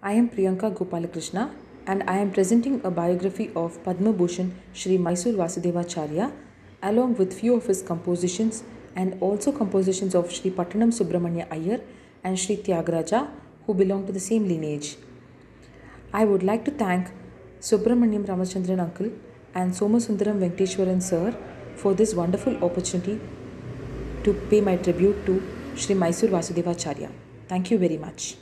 I am Priyanka Gopalakrishna and I am presenting a biography of Padma Bhushan Sri Mysore Vasudevacharya along with few of his compositions and also compositions of Sri Pattanam Subramanya Iyer and Sri Tyagaraja who belong to the same lineage. I would like to thank Subramaniam Ramachandran uncle and Somasundaram Venkateshwaran sir for this wonderful opportunity to pay my tribute to Sri Mysore Vasudevacharya. Thank you very much.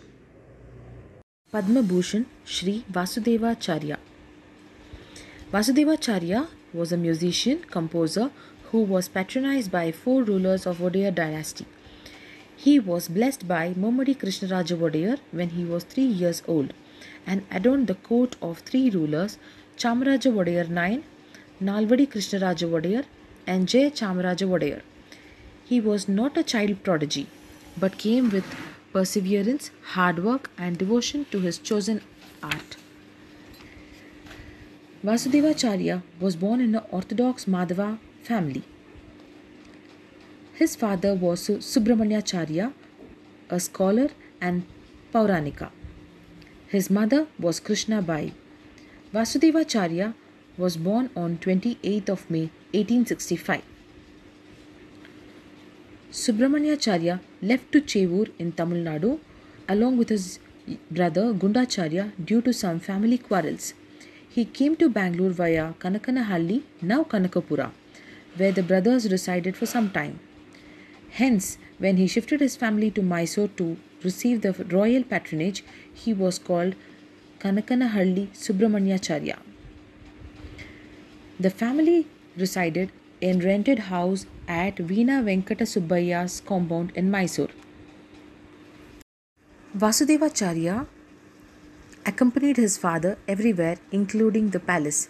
Padma Bhushan Sri Vasudevacharya. Vasudevacharya was a musician composer who was patronized by four rulers of Vodaya dynasty. He was blessed by Mummadi Krishnaraja Vodayar when he was three years old and adorned the court of three rulers Chamaraja Vodayar IX, Nalvadi Krishnaraja Vodayar, and Jay Chamaraja Vodayar. He was not a child prodigy but came with perseverance, hard work, and devotion to his chosen art. Vasudevacharya was born in an Orthodox Madhva family. His father was Su- Subramanyacharya, a scholar and Pauranika. His mother was Krishna Bai. Vasudevacharya was born on 28th of May 1865. Subramanyacharya left to Chevur in Tamil Nadu along with his brother Gundacharya due to some family quarrels. He came to Bangalore via Kanakanahalli, now Kanakapura, where the brothers resided for some time. Hence, when he shifted his family to Mysore to receive the royal patronage, he was called Kanakanahalli Subramanyacharya. The family resided in rented house at Veena Venkata Subbaya's compound in Mysore. Vasudevacharya accompanied his father everywhere, including the palace.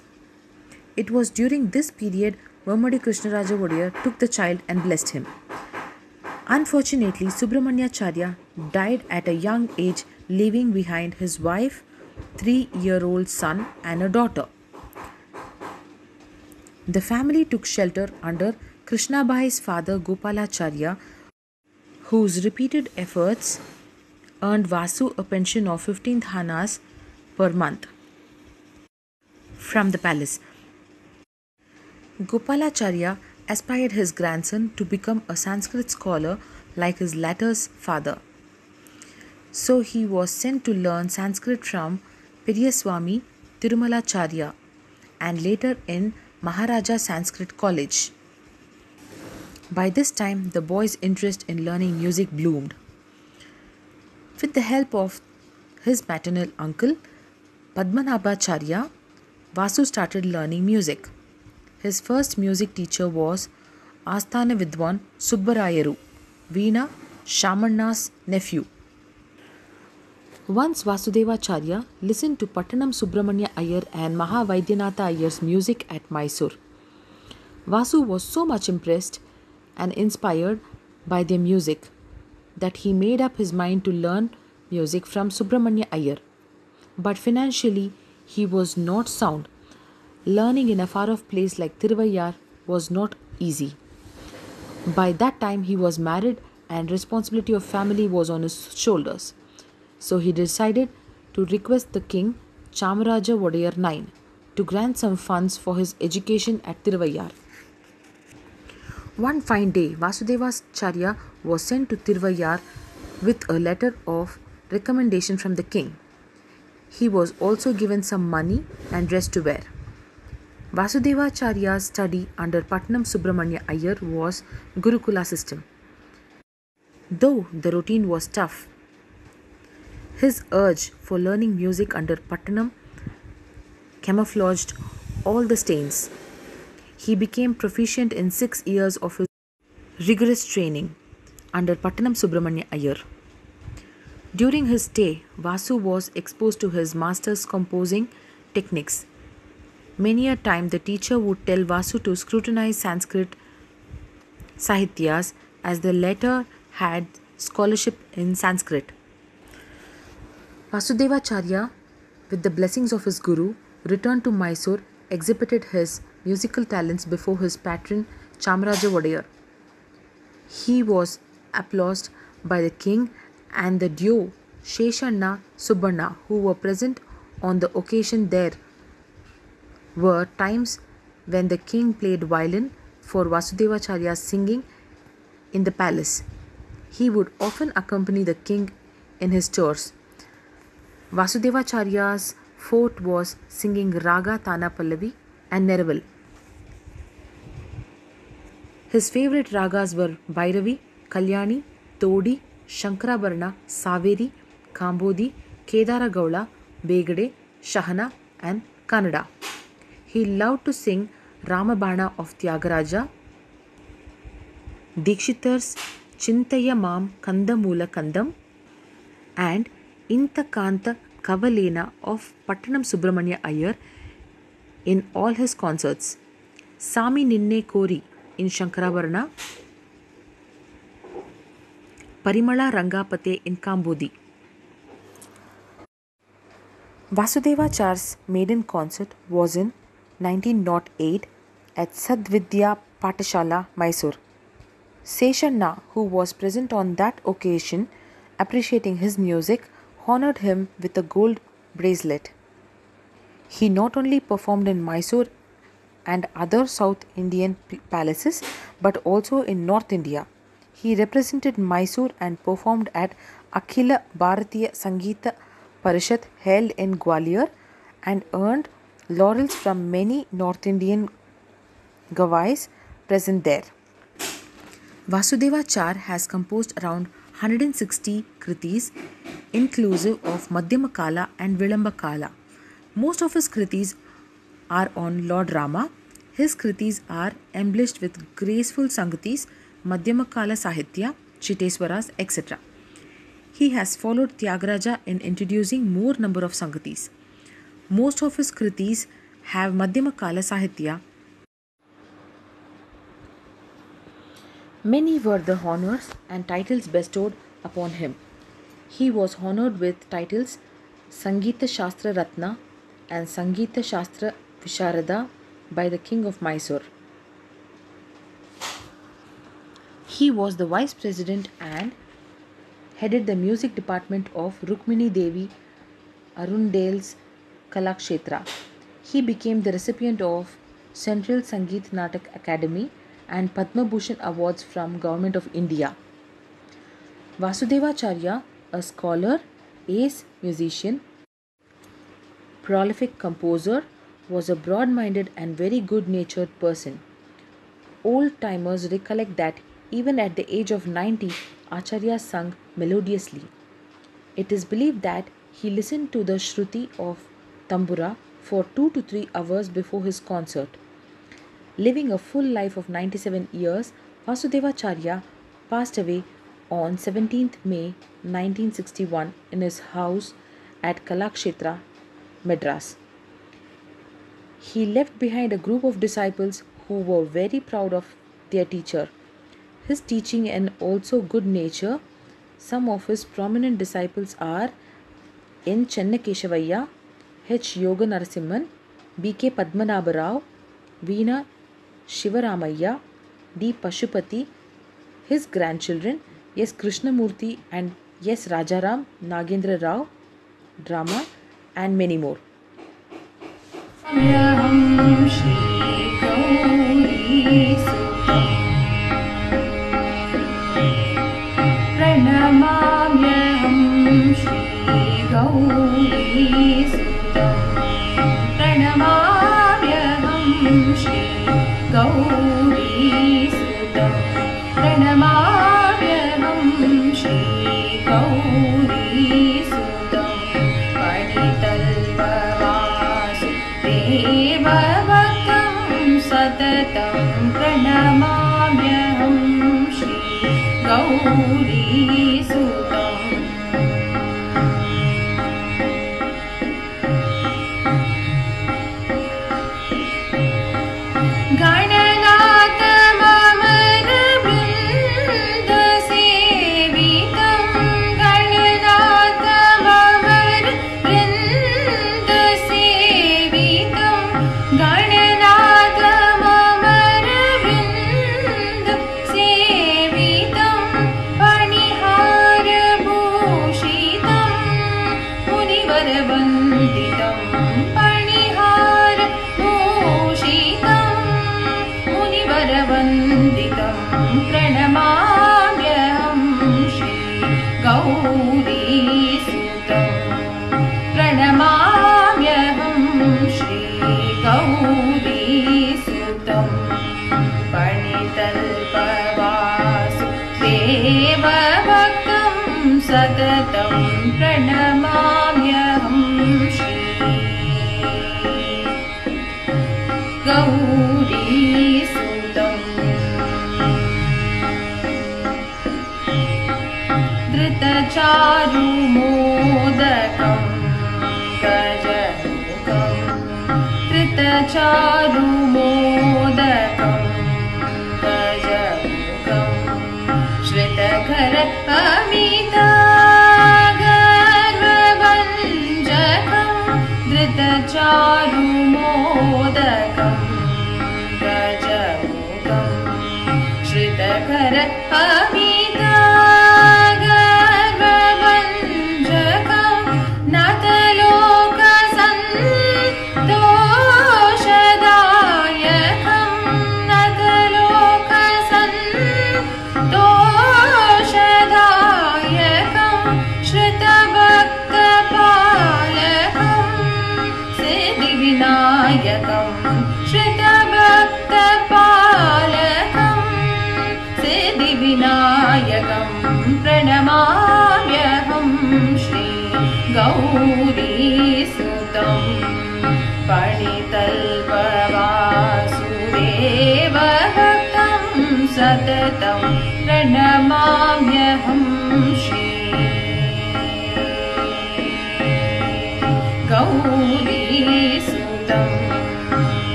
It was during this period Mummadi Krishnaraja Vodayar took the child and blessed him. Unfortunately, Subramanyacharya died at a young age, leaving behind his wife, three year old son, and a daughter. The family took shelter under Krishnabai's father Gopalacharya, whose repeated efforts earned Vasu a pension of 15 thanas per month from the palace. Gopalacharya aspired his grandson to become a Sanskrit scholar like his latter's father. So he was sent to learn Sanskrit from Periyaswamy Tirumalacharya and later in Maharaja Sanskrit College. By this time, the boy's interest in learning music bloomed. With the help of his maternal uncle, Padmanabhacharya, Vasu started learning music. His first music teacher was Asthana Vidwan Subbarayaru, Veena Shamanna's nephew. Once Vasudevacharya listened to Pattanam Subramanya Iyer and Mahavaidyanatha Iyer's music at Mysore. Vasu was so much impressed and inspired by their music that he made up his mind to learn music from Subramanya Iyer. But financially, he was not sound. Learning in a far off place like Tiruvayar was not easy. By that time, he was married and responsibility of family was on his shoulders. So he decided to request the king Chamaraja Vodayar IX to grant some funds for his education at Tiruvayar. One fine day, Vasudevacharya was sent to Tiruvayar with a letter of recommendation from the king. He was also given some money and dress to wear. Vasudevacharya's study under Patnam Subramanya Iyer was Gurukula system. Though the routine was tough, his urge for learning music under Pattanam camouflaged all the stains. He became proficient in six years of his rigorous training under Pattanam Subramanya Iyer. During his stay, Vasu was exposed to his master's composing techniques. Many a time, the teacher would tell Vasu to scrutinize Sanskrit sahityas as the latter had scholarship in Sanskrit. Vasudevacharya, with the blessings of his guru, returned to Mysore, exhibited his musical talents before his patron Chamaraja Vodayar. He was applauded by the king and the duo Sheshanna, Subbanna, who were present on the occasion there were times when the king played violin for Vasudevacharya's singing in the palace. He would often accompany the king in his tours. Vasudevacharya's forte was singing Raga Tana Pallavi and Neraval. His favorite ragas were Bhairavi, Kalyani, Todi, Shankarabharana, Saveri, Kamboji, Kedara Gaula, Begade, Shahana, and Kannada. He loved to sing Ramabana of Tyagaraja, Dikshitar's Chintaya Mam Kandamula Kandam, and Intakanta Kavalena of Pattanam Subramanya Iyer in all his concerts. Sami Ninne Kori in Shankarabharana, Parimala Rangapate in Kamboji. Vasudevachar's maiden concert was in 1908 at Sadvidya Patashala, Mysore. Seshanna, who was present on that occasion, appreciating his music, honored him with a gold bracelet. He not only performed in Mysore and other South Indian palaces but also in North India. He represented Mysore and performed at Akhila Bharatiya Sangeeta Parishad held in Gwalior and earned laurels from many North Indian gawais present there. Vasudevachar has composed around 160 kritis inclusive of Madhyamakala and Vilambakala. Most of his kritis are on Lord Rama. His kritis are embellished with graceful sangatis, Madhyamakala Sahitya, Chittaswaras, etc. He has followed Tyagaraja in introducing more number of sangatis. Most of his kritis have Madhyamakala Sahitya. Many were the honors and titles bestowed upon him. He was honored with titles Sangeeta Shastra Ratna and Sangeeta Shastra Visharada by the King of Mysore. He was the vice president and headed the music department of Rukmini Devi Arundale's Kalakshetra. He became the recipient of Central Sangeet Natak Akademi and Padma Bhushan awards from Government of India. Vasudevacharya, a scholar, ace musician, prolific composer, was a broad-minded and very good-natured person. Old timers recollect that even at the age of 90, Acharya sung melodiously. It is believed that he listened to the Shruti of Tambura for 2 to 3 hours before his concert. Living a full life of 97 years, Vasudevacharya passed away on 17th May 1961 in his house at Kalakshetra, Madras. He left behind a group of disciples who were very proud of their teacher. His teaching and also good nature, some of his prominent disciples are N. Chennakeshavaya, H. Yoga Narasimhan, B. K. Padmanabha Rao, Veena Shivaramaya, D. Pashupati, his grandchildren, S. Krishnamurti and S. Rajaram, Nagendra Rao, drama, and many more. Yeah.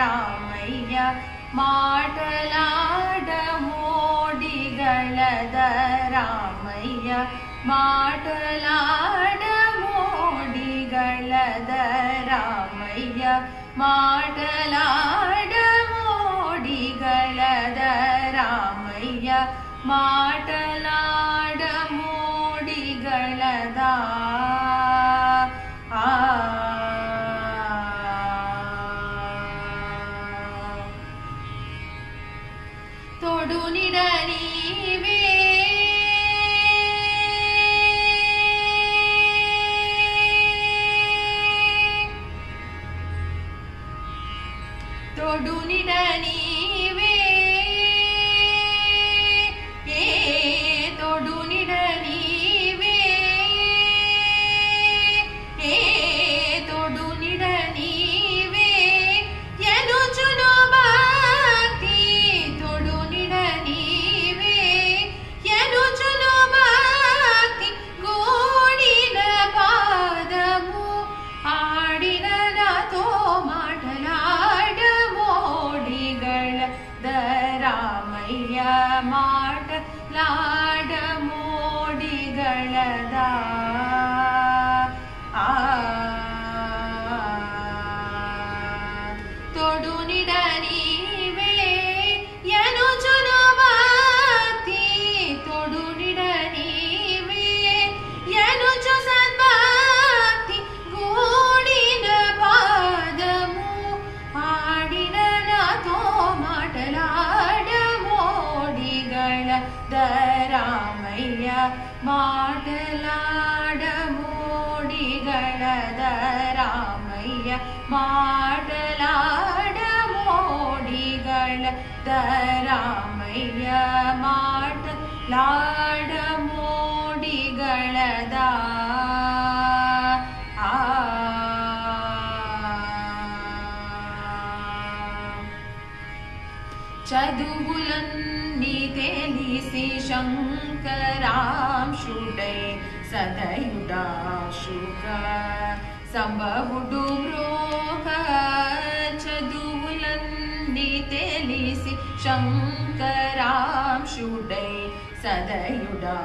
राय्या माटलाड मोडिगळ द रामया माटलाड मोगळ द रामया माटलाड मोगळद चदुबुलन्नितेलिसि बुलन्नि तेलिसी शङ्करां षुडय सदयुडा शुका सम्भुडुमरो शङ्करां शु डय सदयुडा